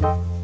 Thank